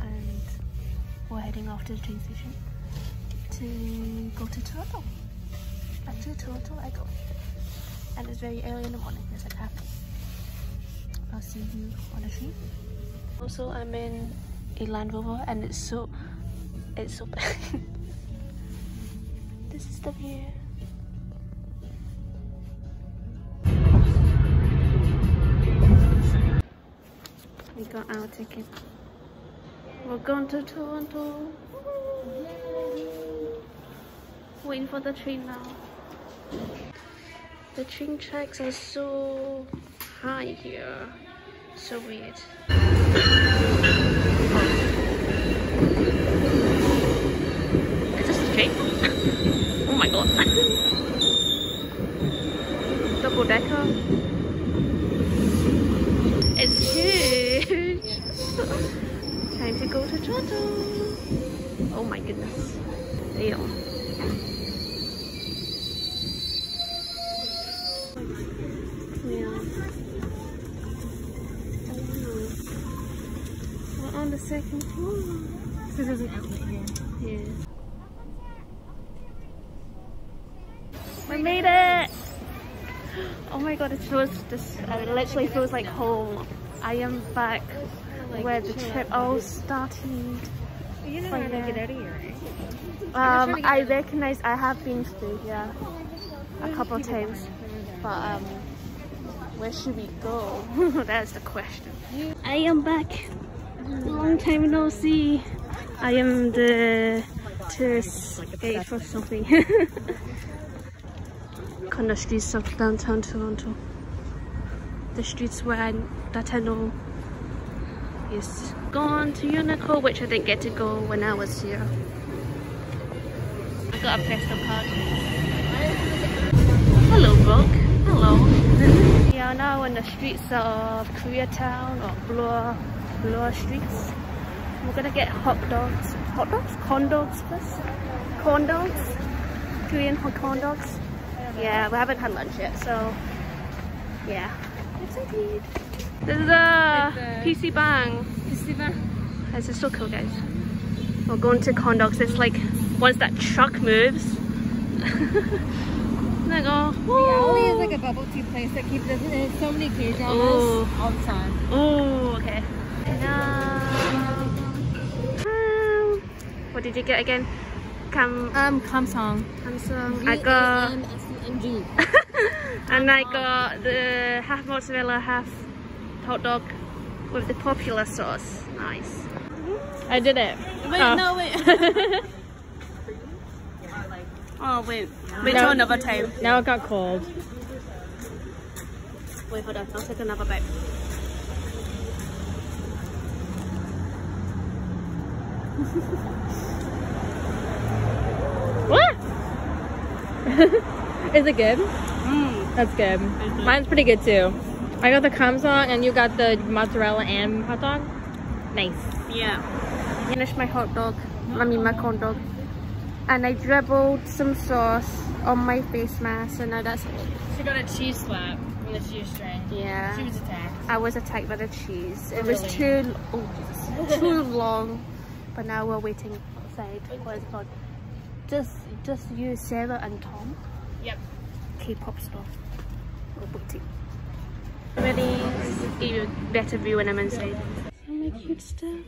and we're heading off to the train station to go to Toronto. Back to Toronto I go. And it's very early in the morning, it's like half I'll see you on the train. Also I'm in a Land Rover and it's so it's so bad. this is the view. We got our ticket. We're going to Toronto. Waiting for the train now. The train tracks are so high here. So weird. Is this a train? oh my god. Double decker. It's huge. Time to go to Toronto. Oh my goodness. Damn. Yeah. We're on the second floor. So there's an outlet here. Yeah. We made it! Oh my god, it feels just, uh, it literally feels like home. I am back where the trip all started. You know how how to to get get out of here, right? Um, I recognize I have been through here a couple of times, but um, where should we go? That's the question. I am back. Long time no see. I am the tourist guide for something. kind of streets of downtown Toronto. The streets where I that I know is gone to Uniqlo, which I didn't get to go when I was here. I got a Presto card. Hello, Brooke. Hello. we are now in the streets of Koreatown or Bloor, Bloor streets. We're gonna get hot dogs. Hot dogs? Corn dogs first? Corn dogs? Korean hot corn dogs? Yeah, we haven't had lunch yet, so yeah. Excited. This is a It's PC Bang. This is so cool, guys. We're going to corn dogs. It's like once that truck moves. like oh, Alley is like a bubble tea place that keeps us in so many K dramas Oh. all the time. Oh, okay. Um, What did you get again? Kam Um, Kamsong. Kamsung. I got M-S-U-N-G. and I got the half mozzarella, half hot dog with the popular sauce. Nice. Mm-hmm. I did it. Wait, Oh. no, wait. oh, wait. Wait No. till another time. Now it got cold. Wait, hold on. I'll take another bite. What? Is it good? Mmm. That's good. Mine's pretty good too. I got the Kamsong and you got the mozzarella and hot dog. Nice. Yeah. Finished my hot dog. I mean my corn dog. And I dribbled some sauce on my face mask and now that's it. She got a cheese slap from the cheese string. Yeah. She was attacked. I was attacked by the cheese. It was too oh, too long. But now we're waiting outside. What is it called? Just just you, Sarah and Tom. Yep. K-pop store. We're waiting. Really even better view when I'm inside. So many cute stuff.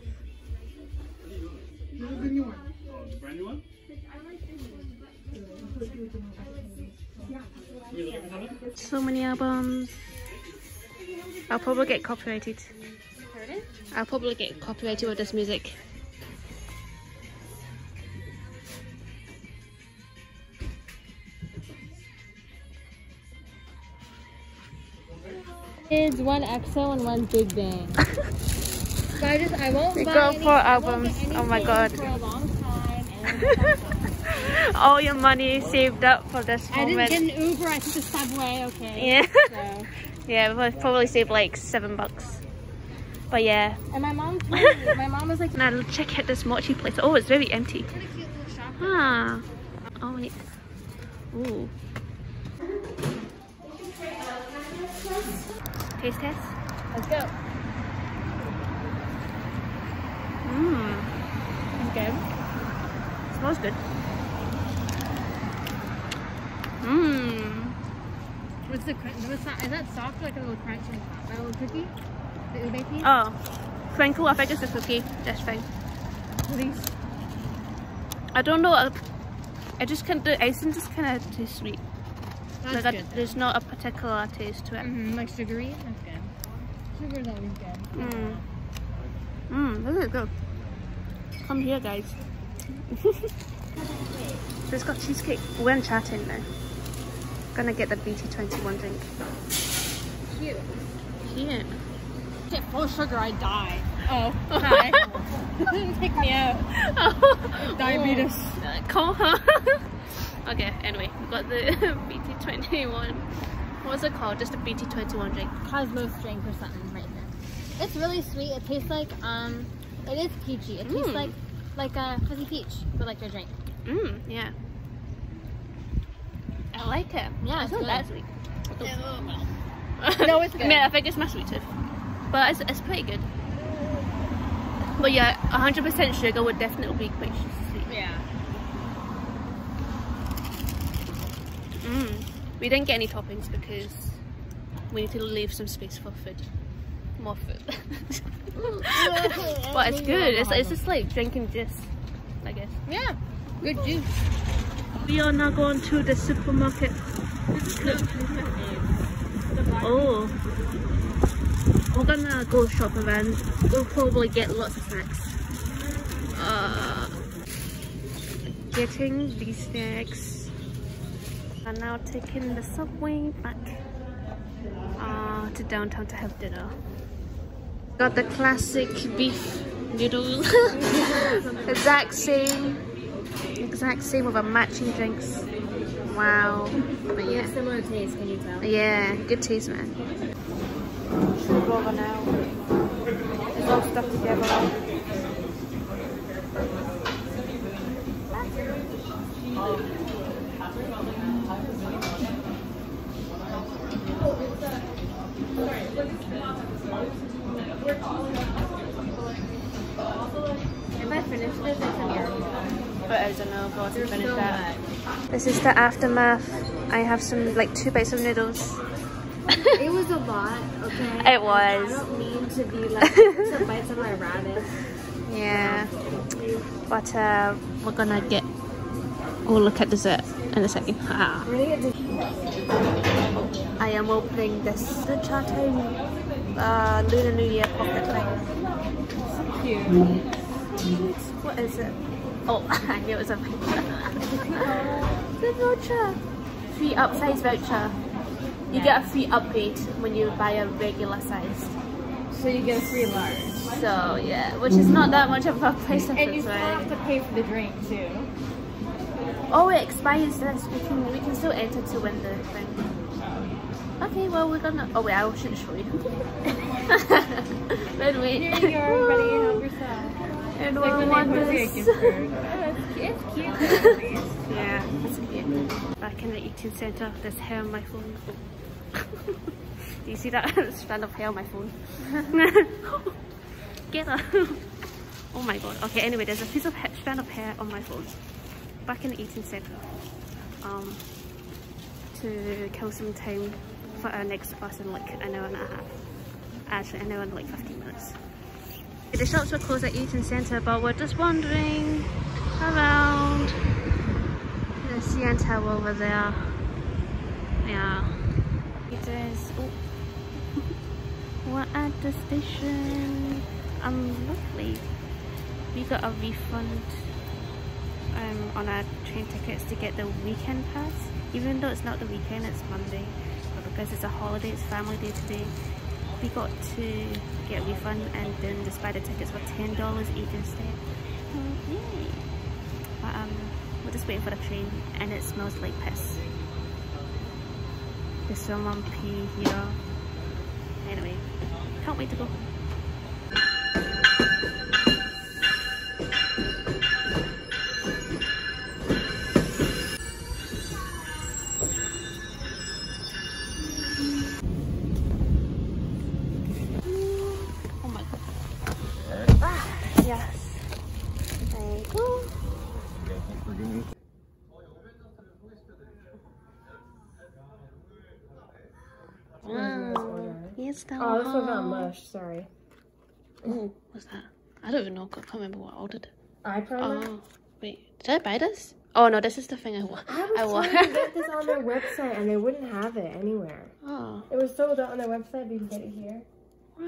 So many albums. I'll probably get copyrighted. I'll probably get copyrighted with this music. It's one EXO and one Big Bang. so I just I won't They buy got any, four I won't albums. get Oh my God. For a long time. And All your money saved up for this moment. I didn't get an Uber. I took the subway. Okay. Yeah. So. yeah, we'll probably save like seven bucks. But yeah. And my mom told me. My mom was like, Now check out this mochi place. Oh, it's very empty. "What a cute little shop." Ah. Oh wait. Ooh. Taste test? Let's go. Mmm. It's good. It smells good. Mmm. What's the crunch? Is that soft like a little crunch and a little cookie? The ube tea? Oh. Crinkle, I think it's a cookie. That's fine. Please. I don't know. I just can't. The icing just kind of tastes sweet. That's like good. there's not a particular taste to it. Mm-hmm, like sugary. That's good. Sugar's always good. Mmm. Mmm. This is good. Come here, guys. so it's got cheesecake. We're in Chatime now. Gonna get the BT21 drink. Cute. Cute. Get full sugar, I die. Oh, hi. Pick me out. Diabetes. Uh, call her. Okay, anyway, we got the BT21. What's it called? Just a BT21 drink. Cosmos drink or something right there. It's really sweet. It tastes like um, it is peachy. It tastes Mm. like like a fuzzy peach, but like your drink. Mmm, yeah. I like it. Yeah, it's that good. sweet. No, it's I good. mean, I think it's my sweet tooth. But it's, it's pretty good. But yeah, 100% sugar would definitely be quite sweet. Yeah. Mm. We didn't get any toppings because we need to leave some space for food. More food. but it's good. It's, it's just like drinking juice, I guess. Yeah. Good juice. We are now going to the supermarket. Oh. We're gonna go shop around. We'll probably get lots of snacks. Uh, getting these snacks. And now taking the subway back uh, to downtown to have dinner. Got the classic beef noodles. exact same. Exact same with a matching drinks. Wow. But yeah. Similar taste, can you tell? Yeah, good taste, man. Over now. It's all stuck together. If I finish this, it's a miracle. But I don't know if I want to finish so that. much. This is the aftermath. I have some, like, two bites of noodles. It was a lot, okay? It was. I don't mean to be like some bites of my rabbit. Yeah. But uh, we're gonna get. We'll look at dessert in a second. Ah. We're gonna get to I am opening this the Chatime uh, Lunar New Year pocket thing. cute. What is it? Oh, I knew it was a voucher. the voucher. Free upsize voucher. You get a free upgrade when you buy a regular size. So you get a free large. So yeah, which is not that much of a price difference, And you still have to pay for the drink too. Oh, it expires this. We can we can still enter to win the thing. Okay, well we're gonna. Oh wait, I shouldn't show you. wait, wait. Here you go, everybody. Help yourself. And Like one the wonders. neighborhood gift card. Oh, it's cute. It's cute. Yeah, that's cute. Back in the Eaton Centre, there's hair on my phone. Do you see that strand of hair on my phone? Get her! oh my god. Okay, anyway, there's a piece of ha- strand of hair on my phone. Back in the Eaton Centre. Um, to kill some time for our next bus in like an hour and a half. Actually, an hour and like 15 minutes. The shops were closed at Eaton Centre, but we're just wandering around the CN Tower over there. Yeah. It is. Oh. we're at the station. Um, lovely. We got a refund um, on our train tickets to get the weekend pass. Even though it's not the weekend, it's Monday. But because it's a holiday, it's family day today, we got to get a refund and then the tickets were $10 each instead. Oh, yay. But um, we're just waiting for the train and it smells like piss. There's someone pee here. Anyway, can't wait to go. Oh Yes, that Oh, this one got mush. Sorry. Ooh, what's that? I don't even know. I can't remember what I ordered. Eye primer. Oh, wait. Did I buy this? Oh, no, this is the thing I want. I was I want. trying to get this on their website and they wouldn't have it anywhere. oh. It was sold out on their website, but you can get it here. Wow.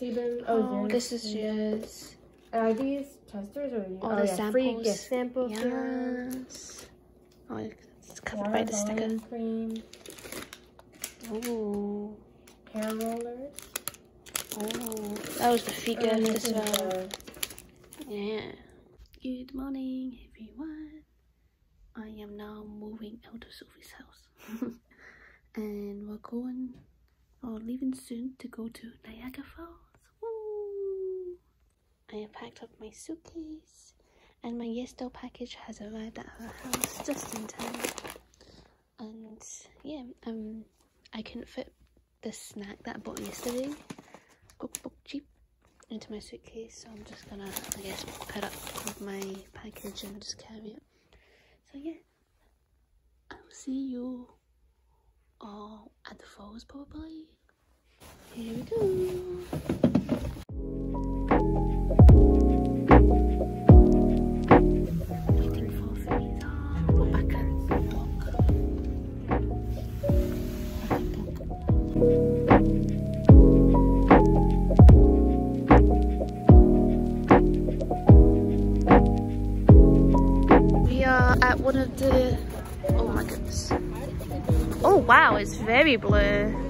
Sebum. Oh, Oh, this is yours. Are these testers or are you? All oh, the yeah, free samples. gift samples. here. Yes. Oh, it's covered Water by the sticker. cream, Ooh. Hair rollers. Oh, that was the figure And as well. the- Yeah. Good morning, everyone. I am now moving out of Sophie's house. and we're going, or leaving soon to go to Niagara Falls. Woo! I have packed up my suitcase, and my YesStyle package has arrived at her house just in time. And yeah, um, I couldn't fit the snack that I bought yesterday, Kkobuk Chip, into my suitcase. So I'm just gonna, I guess, put up with my package and just carry it. So yeah, I'll see you all at the falls probably. Here we go. We are at one of the. Oh my goodness. Oh wow, it's very blue.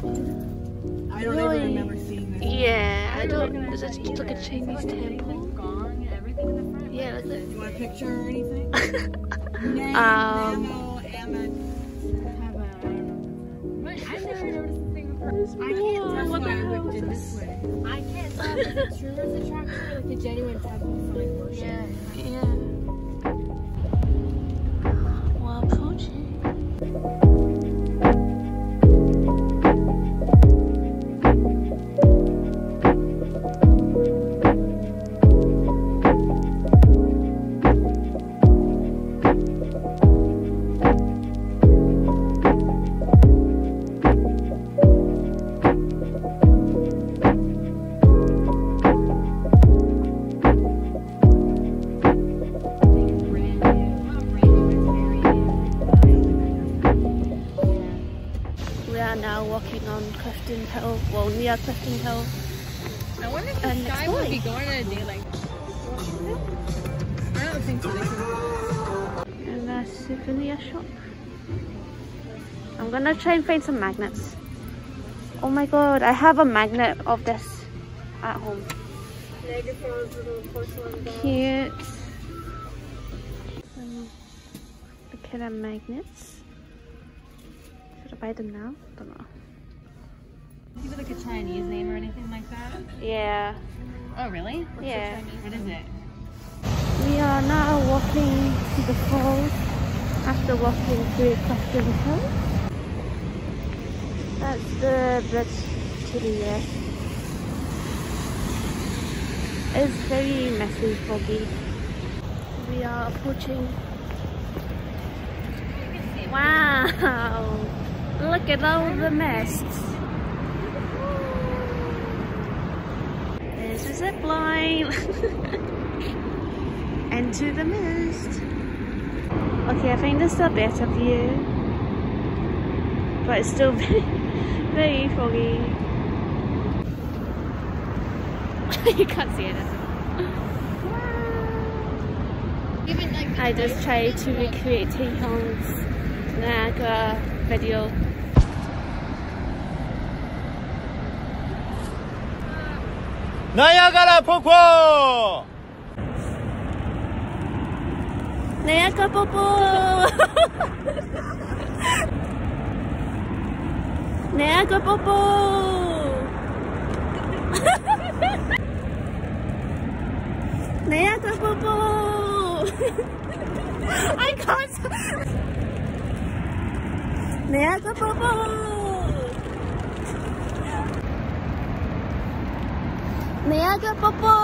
I don't Really? remember seeing this. Yeah, I don't. Is it just like a Chinese temple? Gong and everything in the front. Yeah, at You want a picture or anything? Um, Namo, Emmett. Have a, I don't know. I've never noticed this thing before. I can't tell what the hell looked this? this way. I can't tell if it's a tourist attraction or like a genuine temple for like worship. Yeah, yeah. Clifton Hill. I wonder if the sky would be going on a day like I don't think so. And a souvenir shop. I'm gonna try and find some magnets. Oh my god, I have a magnet of this at home. Niagara Falls little porcelain doll. Cute. Um, the magnets. Should I buy them now? Don't know. Give it like a Chinese name or anything like that. Yeah. Oh really? What's Yeah. Chinese? What is it? We are now walking to the falls after walking through Clifton Hill. That's the bridge to the left. It's very messy, foggy. We are approaching. Wow! Look at all the mist. There's a zip line. into the mist. Okay, I think this is a better view. But it's still very, very foggy. you can't see anything. I just tried to recreate Taehyung's Niagara video. 奈呀个了婆婆，奈呀个婆婆，奈呀个婆婆，奈呀个婆婆，哎，搞笑，奈呀个婆婆。Nayaka Popo!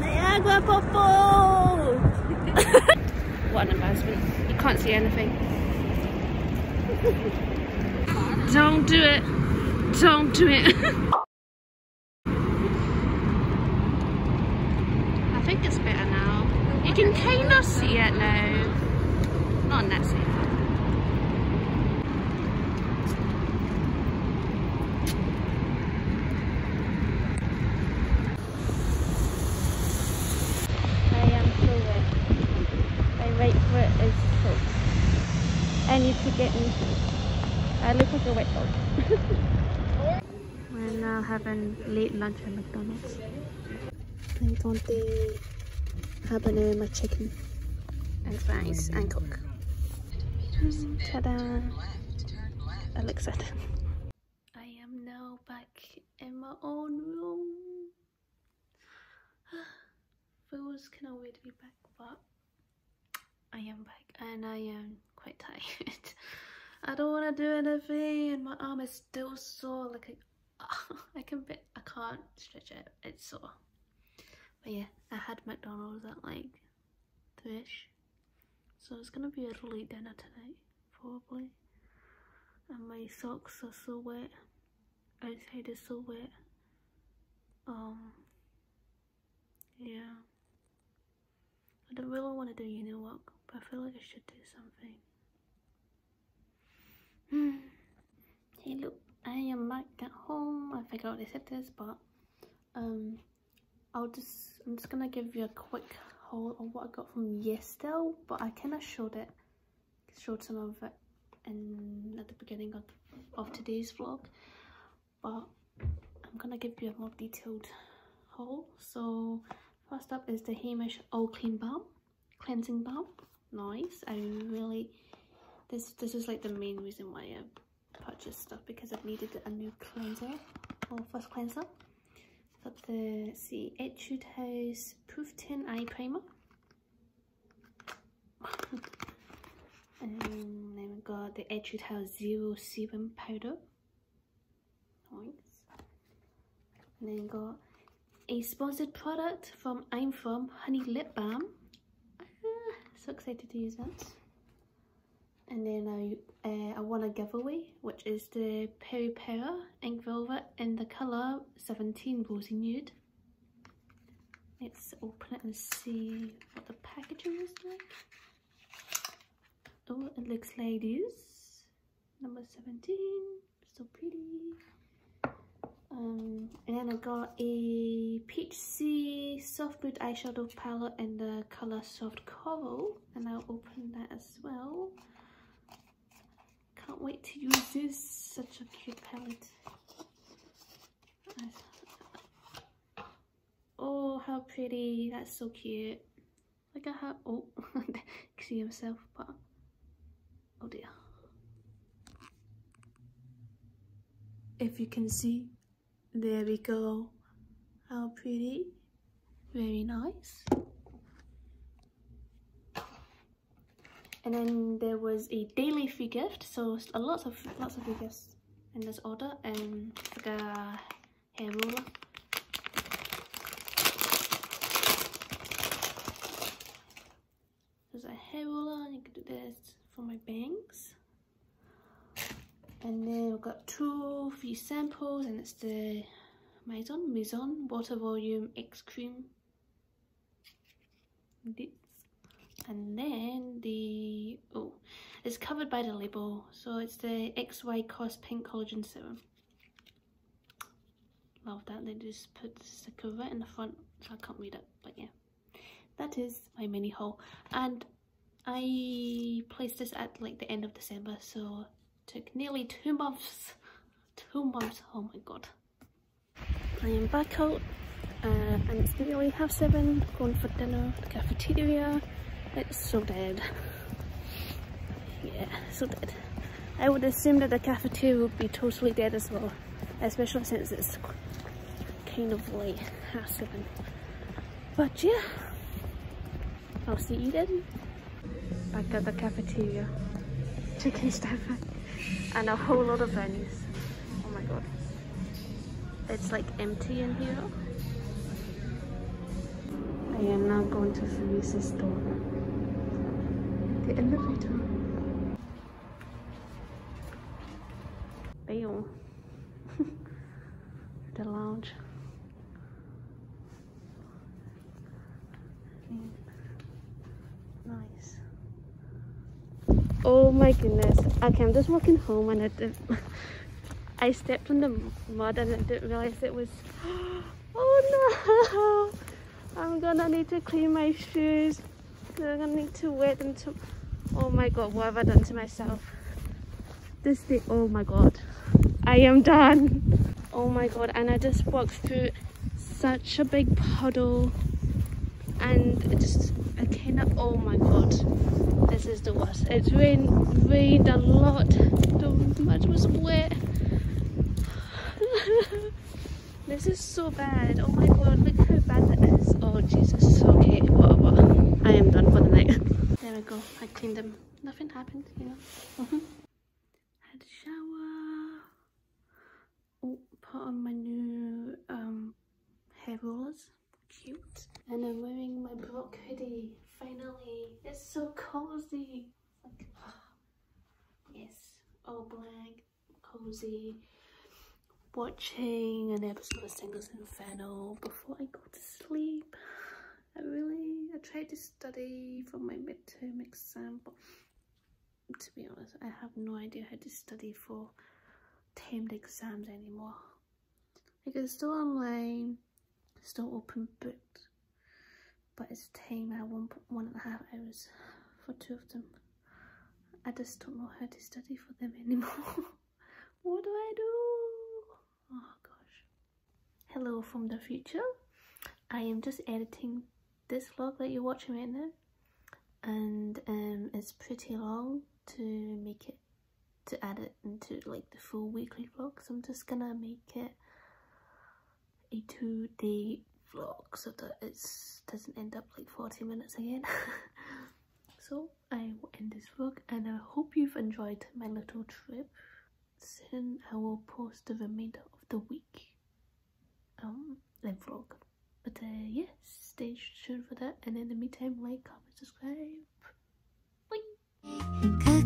Niagara Popo! what an embarrassment. You can't see anything. Don't do it. Don't do it. I think it's better now. You can kind of see it now. Not in that side. I am so wet. My right foot is soaked. I need to get me. I look like a wet dog. We're now having late lunch at McDonald's. I'm going to habanero my chicken and fries and coke. Ta-da! Alexa. I am now back in my own room. feels kind of weird to be back, but I am back and I am quite tired. I don't want to do anything, and my arm is still sore. Like I, I can bit, I can't stretch it. It's sore. But yeah, I had McDonald's at like three-ish, so it's gonna be a late dinner tonight, probably. And my socks are so wet. Outside is so wet. Um. Yeah. I don't really want to do uni work, but I feel like I should do something. Hey look, I am back at home. I forgot I said this, but um, I'll just I'm just gonna give you a quick haul of what I got from yesterday, but I kind of showed it, showed some of it in at the beginning of of today's vlog, but I'm gonna give you a more detailed haul. So First up is the Heimish All Clean Balm, cleansing balm. Nice. I really this this is like the main reason why I purchased stuff because I've needed a new cleanser or first cleanser. Got the see Etude House Proof 10 Eye Primer. and then we got the Etude House Zero Sebum Powder. Nice. And then got a sponsored product from I'm From Honey Lip Balm. Ah, so excited to use that. And then I, uh, I won a giveaway, which is the Peripera Ink Velvet in the colour 17 Rosy Nude. Let's open it and see what the packaging is like. Oh, it looks like this. Number 17, so pretty. Um, and then I got a Peach C Soft Mood Eyeshadow Palette in the colour Soft Coral. And I'll open that as well. Can't wait to use this. Such a cute palette. Oh, how pretty. That's so cute. Look at how... Oh, see himself, but... Oh dear. If you can see, there we go. How pretty. Very nice. And then there was a daily free gift, so a lots of lots of free gifts in this order, and like a hair roller. There's a hair roller, you can do this for my bangs. And then we've got two free samples, and it's the Mizon Mizon Water Volume X Cream. This. And then covered by the label, so it's the XY Cos Pink Collagen Serum. Love that. They just put the sticker in the front, so I can't read it. But yeah, that is my mini haul, and I placed this at like the end of December, so took nearly two months. Two months. Oh my god. I am back out uh, and it's nearly half seven, going for dinner, the cafeteria, it's so dead. So dead. I would assume that the cafeteria would be totally dead as well, especially since it's kind of late, half seven. But yeah, I'll see you then. Back at the cafeteria, chicken Stefan, and a whole lot of venues. Oh my god. It's like empty in here. I am now going to Felice's store. The elevator. Bam. the lounge. Nice. Oh my goodness. Okay, I'm just walking home and I did, I stepped on the mud and I didn't realize it was Oh no! I'm gonna need to clean my shoes. I'm gonna need to wear them to Oh my god, what have I done to myself? This thing oh my god. I am done. Oh my god, and I just walked through such a big puddle and it just I of oh my god. This is the worst. It's rained rained a lot. The mud was wet. This is so bad. Oh my god look how bad that is. Oh jesus. Okay whatever. I am done for the night. There we go. I cleaned them. Nothing happened you know. Mm -hmm. had a shower. Oh put on my new um hair rollers. Cute. And I'm wearing my Brock hoodie, finally. It's so cozy. Like, yes, all black, cozy. Watching an episode of Singles Inferno before I go to sleep. I really, I tried to study for my midterm exam, but to be honest, I have no idea how to study for timed exams anymore. Like it's still online, still open booked but it's taking at one one and a half hours for two of them. I just don't know how to study for them anymore. What do i do? Oh gosh. Hello from the future. I am just editing this vlog that you're watching right now. And um it's pretty long to make it to add it into like the full weekly vlog. So i'm just gonna make it a two day vlog so that it doesn't end up like 40 minutes again. so I will end this vlog and I hope you've enjoyed my little trip. Soon I will post the remainder of the week um and vlog. But uh, yes, yeah, stay tuned for that and in the meantime like, comment, subscribe. Bye!